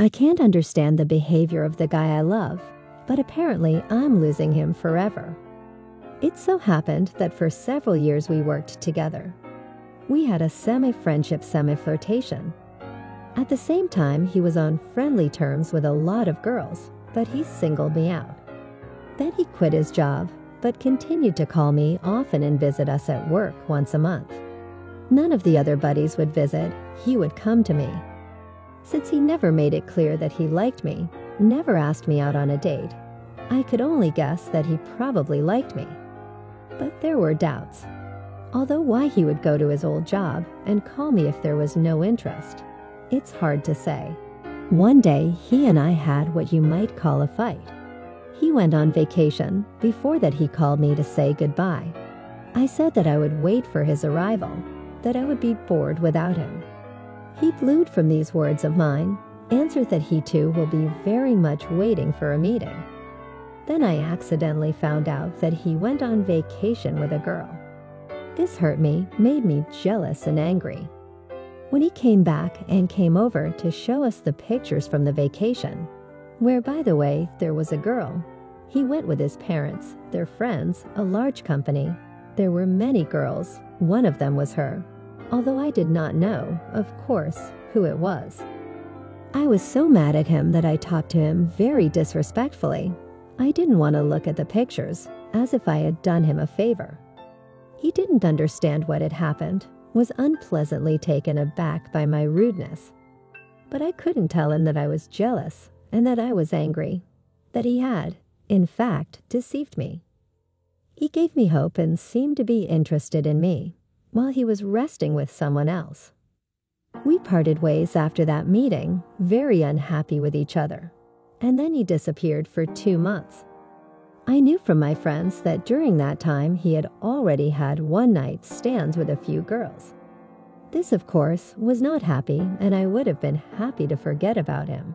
I can't understand the behavior of the guy I love, but apparently I'm losing him forever. It so happened that for several years we worked together. We had a semi friendship, semi flirtation. At the same time, he was on friendly terms with a lot of girls, but he singled me out. Then he quit his job, but continued to call me often and visit us at work once a month. None of the other buddies would visit, he would come to me. Since he never made it clear that he liked me, never asked me out on a date, I could only guess that he probably liked me. But there were doubts. Although why he would go to his old job and call me if there was no interest, it's hard to say. One day, he and I had what you might call a fight. He went on vacation. Before that, he called me to say goodbye. I said that I would wait for his arrival, that I would be bored without him. He glued from these words of mine, answered that he too will be very much waiting for a meeting. Then I accidentally found out that he went on vacation with a girl. This hurt me, made me jealous and angry. When he came back and came over to show us the pictures from the vacation, where, by the way, there was a girl, he went with his parents, their friends, a large company. There were many girls. One of them was her, although I did not know, of course, who it was. I was so mad at him that I talked to him very disrespectfully. I didn't want to look at the pictures, as if I had done him a favor. He didn't understand what had happened, was unpleasantly taken aback by my rudeness. But I couldn't tell him that I was jealous and that I was angry, that he had, in fact, deceived me. He gave me hope and seemed to be interested in me, while he was resting with someone else. We parted ways after that meeting, very unhappy with each other, and then he disappeared for two months. I knew from my friends that during that time he had already had one night stands with a few girls. This, of course, was not happy, and I would have been happy to forget about him.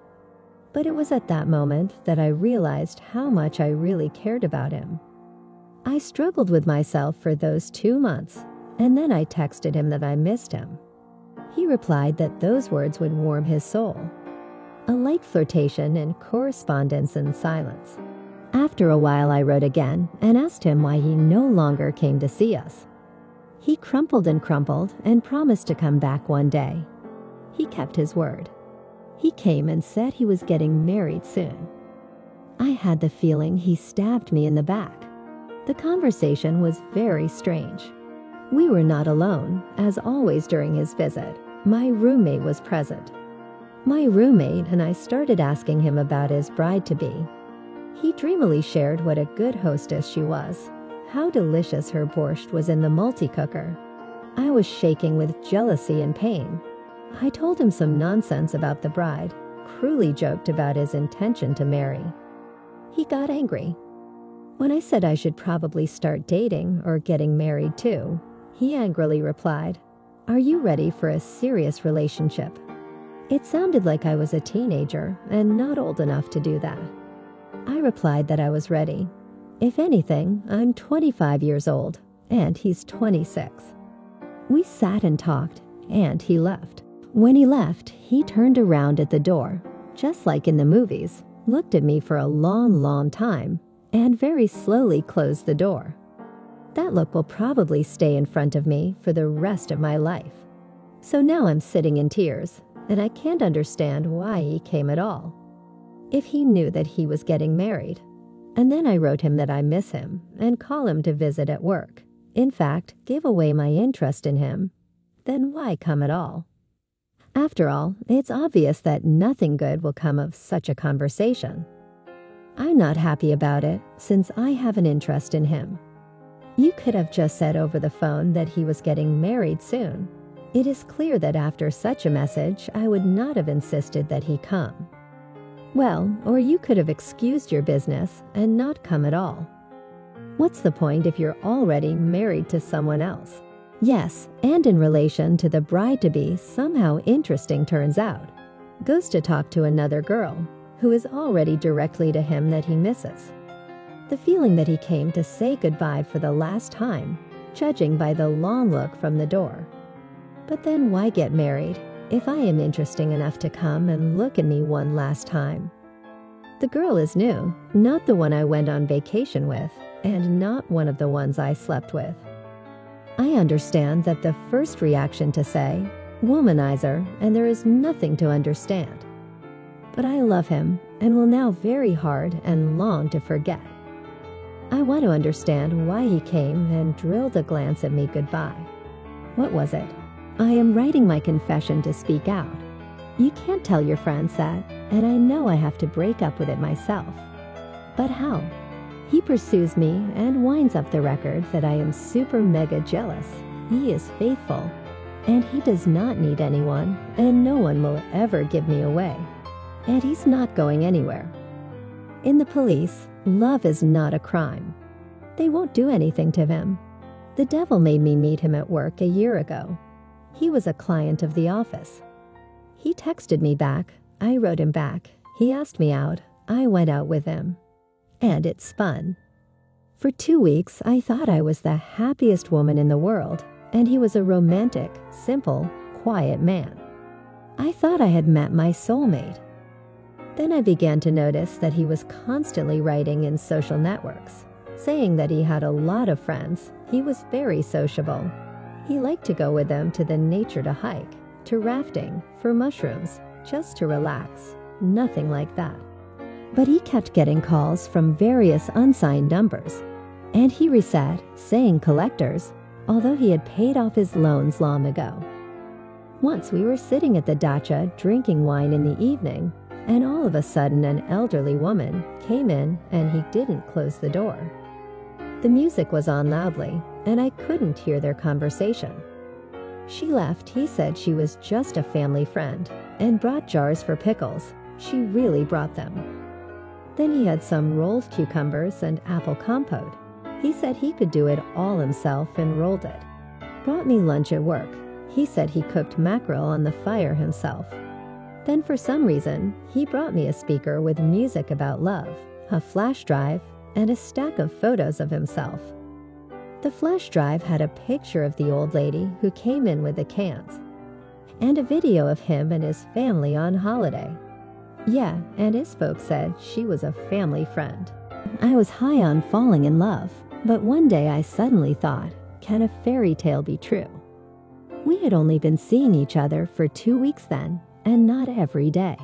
But it was at that moment that I realized how much I really cared about him. I struggled with myself for those two months, and then I texted him that I missed him. He replied that those words would warm his soul. A light flirtation and correspondence in silence. After a while, I wrote again and asked him why he no longer came to see us. He crumpled and crumpled and promised to come back one day. He kept his word. He came and said he was getting married soon. I had the feeling he stabbed me in the back. The conversation was very strange. We were not alone, as always during his visit. My roommate was present. My roommate and I started asking him about his bride to be he dreamily shared what a good hostess she was, how delicious her borscht was in the multi-cooker. I was shaking with jealousy and pain. I told him some nonsense about the bride, cruelly joked about his intention to marry. He got angry. When I said I should probably start dating or getting married too, he angrily replied, Are you ready for a serious relationship? It sounded like I was a teenager and not old enough to do that. I replied that I was ready. If anything, I'm 25 years old, and he's 26. We sat and talked, and he left. When he left, he turned around at the door, just like in the movies, looked at me for a long, long time, and very slowly closed the door. That look will probably stay in front of me for the rest of my life. So now I'm sitting in tears, and I can't understand why he came at all if he knew that he was getting married. And then I wrote him that I miss him and call him to visit at work. In fact, give away my interest in him. Then why come at all? After all, it's obvious that nothing good will come of such a conversation. I'm not happy about it since I have an interest in him. You could have just said over the phone that he was getting married soon. It is clear that after such a message, I would not have insisted that he come. Well, or you could have excused your business and not come at all. What's the point if you're already married to someone else? Yes, and in relation to the bride to be, somehow interesting turns out. Goes to talk to another girl who is already directly to him that he misses. The feeling that he came to say goodbye for the last time, judging by the long look from the door. But then why get married? if I am interesting enough to come and look at me one last time. The girl is new, not the one I went on vacation with, and not one of the ones I slept with. I understand that the first reaction to say, womanizer, and there is nothing to understand. But I love him and will now very hard and long to forget. I want to understand why he came and drilled a glance at me goodbye. What was it? I am writing my confession to speak out. You can't tell your friends that, and I know I have to break up with it myself. But how? He pursues me and winds up the record that I am super mega jealous. He is faithful, and he does not need anyone, and no one will ever give me away. And he's not going anywhere. In the police, love is not a crime. They won't do anything to him. The devil made me meet him at work a year ago. He was a client of the office. He texted me back. I wrote him back. He asked me out. I went out with him. And it spun. For two weeks, I thought I was the happiest woman in the world, and he was a romantic, simple, quiet man. I thought I had met my soulmate. Then I began to notice that he was constantly writing in social networks, saying that he had a lot of friends. He was very sociable. He liked to go with them to the nature to hike, to rafting, for mushrooms, just to relax. Nothing like that. But he kept getting calls from various unsigned numbers, and he reset, saying collectors, although he had paid off his loans long ago. Once we were sitting at the dacha drinking wine in the evening and all of a sudden an elderly woman came in and he didn't close the door. The music was on loudly, and I couldn't hear their conversation. She left, he said she was just a family friend, and brought jars for pickles. She really brought them. Then he had some rolled cucumbers and apple compote. He said he could do it all himself and rolled it. Brought me lunch at work. He said he cooked mackerel on the fire himself. Then, for some reason, he brought me a speaker with music about love, a flash drive, and a stack of photos of himself. The flash drive had a picture of the old lady who came in with the cans, and a video of him and his family on holiday. Yeah, and his folks said she was a family friend. I was high on falling in love, but one day I suddenly thought, can a fairy tale be true? We had only been seeing each other for two weeks then, and not every day.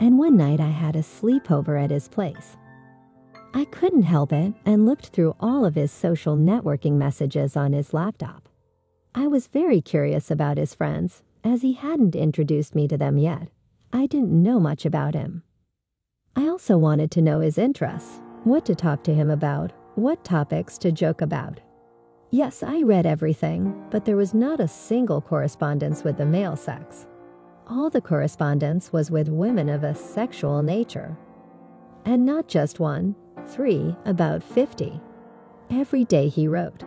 And one night I had a sleepover at his place. I couldn't help it and looked through all of his social networking messages on his laptop. I was very curious about his friends, as he hadn't introduced me to them yet. I didn't know much about him. I also wanted to know his interests, what to talk to him about, what topics to joke about. Yes, I read everything, but there was not a single correspondence with the male sex all the correspondence was with women of a sexual nature. And not just one, three, about 50. Every day he wrote.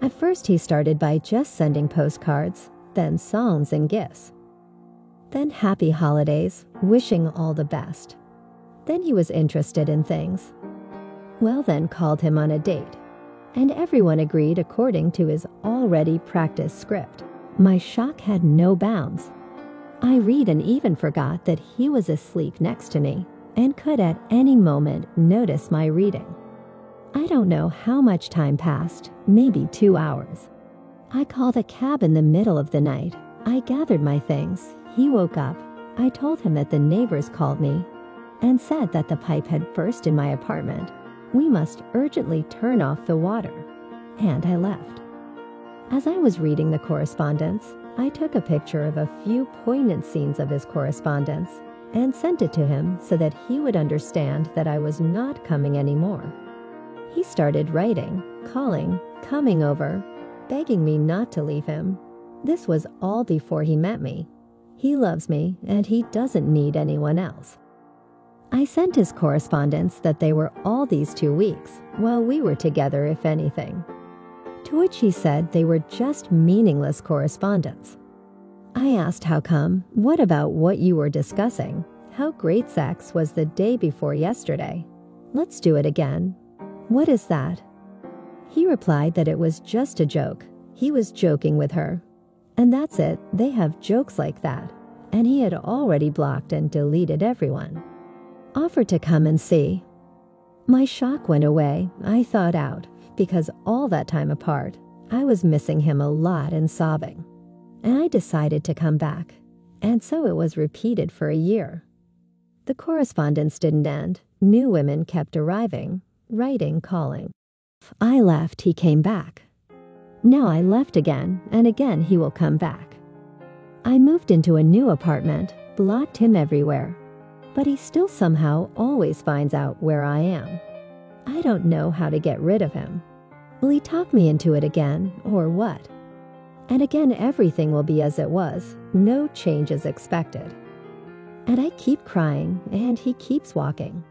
At first, he started by just sending postcards, then songs and gifts. Then happy holidays, wishing all the best. Then he was interested in things. Well, then called him on a date, and everyone agreed according to his already practiced script. My shock had no bounds. I read and even forgot that he was asleep next to me and could at any moment notice my reading. I don't know how much time passed, maybe two hours. I called a cab in the middle of the night. I gathered my things. He woke up. I told him that the neighbors called me and said that the pipe had burst in my apartment. We must urgently turn off the water. And I left. As I was reading the correspondence, I took a picture of a few poignant scenes of his correspondence and sent it to him so that he would understand that I was not coming anymore. He started writing, calling, coming over, begging me not to leave him. This was all before he met me. He loves me and he doesn't need anyone else. I sent his correspondence that they were all these two weeks, while we were together, if anything to which he said they were just meaningless correspondence. I asked how come, what about what you were discussing? How great sex was the day before yesterday. Let's do it again. What is that? He replied that it was just a joke. He was joking with her. And that's it, they have jokes like that. And he had already blocked and deleted everyone. Offered to come and see. My shock went away, I thought out, because all that time apart, I was missing him a lot and sobbing. And I decided to come back, and so it was repeated for a year. The correspondence didn't end. New women kept arriving, writing, calling. I left, he came back. Now I left again, and again he will come back. I moved into a new apartment, blocked him everywhere, but he still somehow always finds out where I am. I don't know how to get rid of him. Will he talk me into it again, or what? And again, everything will be as it was, no change is expected. And I keep crying, and he keeps walking.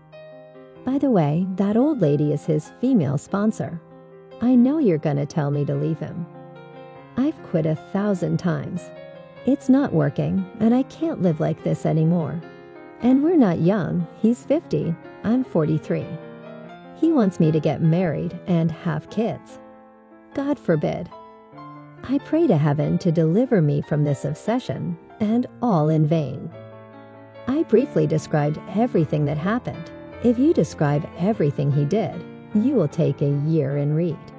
By the way, that old lady is his female sponsor. I know you're gonna tell me to leave him. I've quit a thousand times. It's not working, and I can't live like this anymore. And we're not young. He's 50. I'm 43. He wants me to get married and have kids. God forbid. I pray to heaven to deliver me from this obsession, and all in vain. I briefly described everything that happened. If you describe everything he did, you will take a year and read.